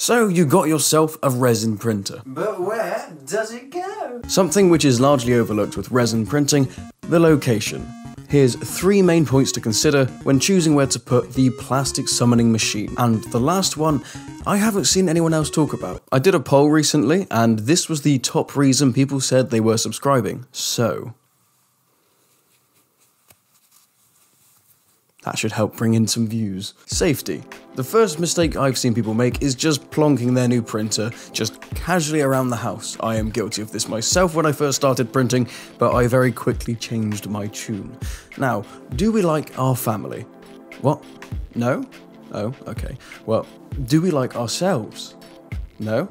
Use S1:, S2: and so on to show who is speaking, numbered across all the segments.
S1: So you got yourself a resin printer.
S2: But where does it go?
S1: Something which is largely overlooked with resin printing, the location. Here's three main points to consider when choosing where to put the plastic summoning machine. And the last one, I haven't seen anyone else talk about. I did a poll recently, and this was the top reason people said they were subscribing. So, That should help bring in some views. Safety. The first mistake I've seen people make is just plonking their new printer just casually around the house. I am guilty of this myself when I first started printing, but I very quickly changed my tune. Now, do we like our family? What? No? Oh, okay. Well, do we like ourselves? No?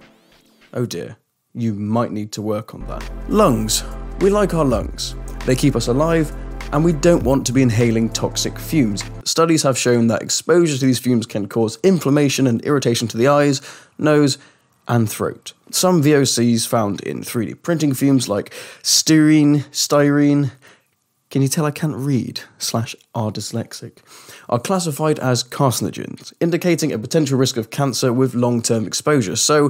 S1: Oh dear. You might need to work on that. Lungs. We like our lungs. They keep us alive and we don't want to be inhaling toxic fumes. Studies have shown that exposure to these fumes can cause inflammation and irritation to the eyes, nose, and throat. Some VOCs found in 3D printing fumes like styrene, styrene, can you tell I can't read, slash are dyslexic, are classified as carcinogens, indicating a potential risk of cancer with long term exposure. So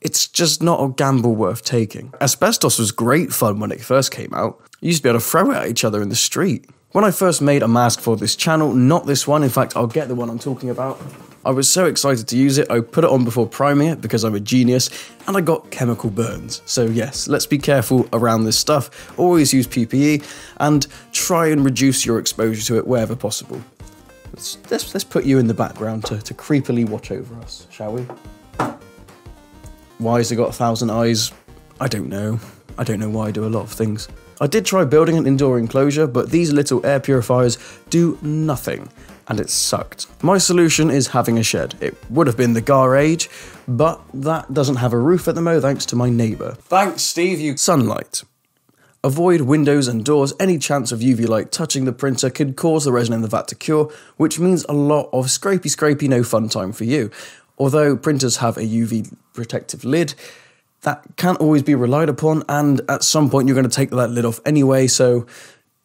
S1: it's just not a gamble worth taking. Asbestos was great fun when it first came out. You used to be able to throw it at each other in the street. When I first made a mask for this channel, not this one, in fact, I'll get the one I'm talking about. I was so excited to use it, I put it on before priming it because I'm a genius, and I got chemical burns. So, yes, let's be careful around this stuff. Always use PPE and try and reduce your exposure to it wherever possible. Let's, let's, let's put you in the background to, to creepily watch over us, shall we? Why has it got a thousand eyes? I don't know. I don't know why I do a lot of things. I did try building an indoor enclosure, but these little air purifiers do nothing, and it sucked. My solution is having a shed. It would have been the garage, but that doesn't have a roof at the moment thanks to my neighbour. Thanks, Steve, you. Sunlight. Avoid windows and doors. Any chance of UV light touching the printer could cause the resin in the vat to cure, which means a lot of scrapey scrapey no fun time for you. Although printers have a UV protective lid, that can't always be relied upon, and at some point you're going to take that lid off anyway, so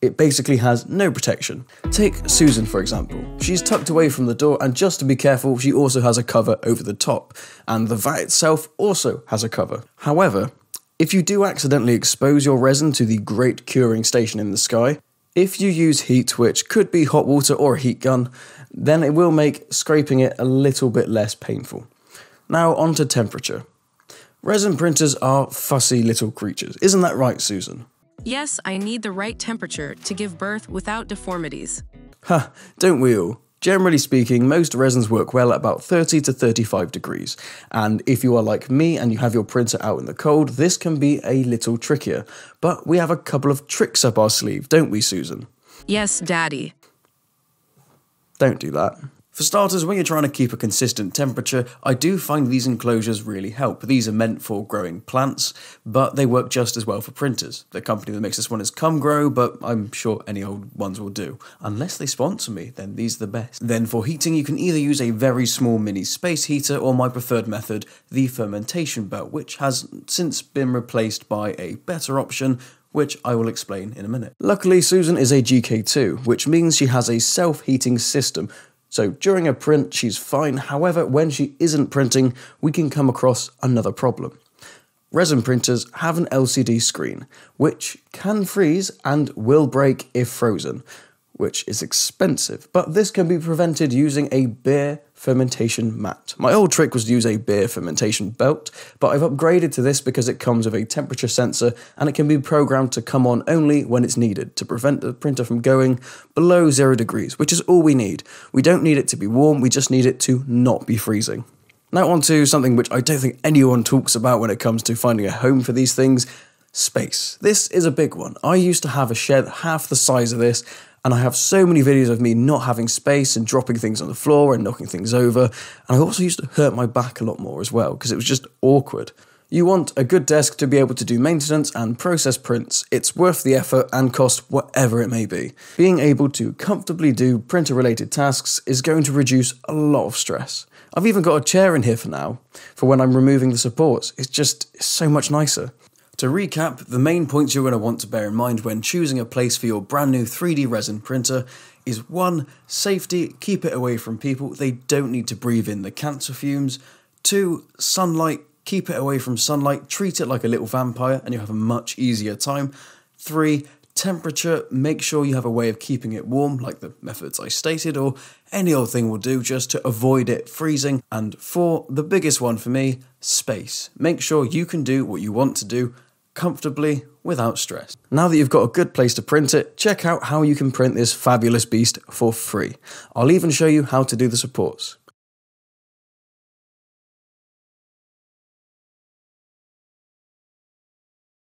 S1: it basically has no protection. Take Susan, for example. She's tucked away from the door, and just to be careful, she also has a cover over the top, and the vat itself also has a cover. However, if you do accidentally expose your resin to the great curing station in the sky, if you use heat, which could be hot water or a heat gun, then it will make scraping it a little bit less painful. Now, on to temperature. Resin printers are fussy little creatures. Isn't that right, Susan?
S3: Yes, I need the right temperature to give birth without deformities.
S1: Ha, don't we all? Generally speaking, most resins work well at about 30 to 35 degrees. And if you are like me and you have your printer out in the cold, this can be a little trickier. But we have a couple of tricks up our sleeve, don't we, Susan?
S3: Yes, Daddy.
S1: Don't do that. For starters, when you're trying to keep a consistent temperature, I do find these enclosures really help. These are meant for growing plants, but they work just as well for printers. The company that makes this one is Come Grow, but I'm sure any old ones will do. Unless they sponsor me, then these are the best. Then for heating, you can either use a very small mini space heater or my preferred method, the fermentation belt, which has since been replaced by a better option, which I will explain in a minute. Luckily, Susan is a GK2, which means she has a self heating system. So during a print, she's fine. However, when she isn't printing, we can come across another problem. Resin printers have an LCD screen, which can freeze and will break if frozen, which is expensive, but this can be prevented using a beer fermentation mat. My old trick was to use a beer fermentation belt, but I've upgraded to this because it comes with a temperature sensor and it can be programmed to come on only when it's needed to prevent the printer from going below zero degrees, which is all we need. We don't need it to be warm, we just need it to not be freezing. Now, on to something which I don't think anyone talks about when it comes to finding a home for these things space. This is a big one. I used to have a shed half the size of this, and I have so many videos of me not having space and dropping things on the floor and knocking things over. And I also used to hurt my back a lot more as well because it was just awkward. You want a good desk to be able to do maintenance and process prints. It's worth the effort and cost whatever it may be. Being able to comfortably do printer related tasks is going to reduce a lot of stress. I've even got a chair in here for now, for when I'm removing the supports. It's just so much nicer. To recap, the main points you're going to want to bear in mind when choosing a place for your brand new 3D resin printer is 1. Safety, keep it away from people, they don't need to breathe in the cancer fumes. Two, sunlight. Keep it away from sunlight. Treat it like a little vampire, and you'll have a much easier time. Three, temperature. Make sure you have a way of keeping it warm, like the methods I stated, or any old thing will do just to avoid it freezing. And four, the biggest one for me, space. Make sure you can do what you want to do comfortably without stress. Now that you've got a good place to print it, check out how you can print this fabulous beast for free. I'll even show you how to do the supports.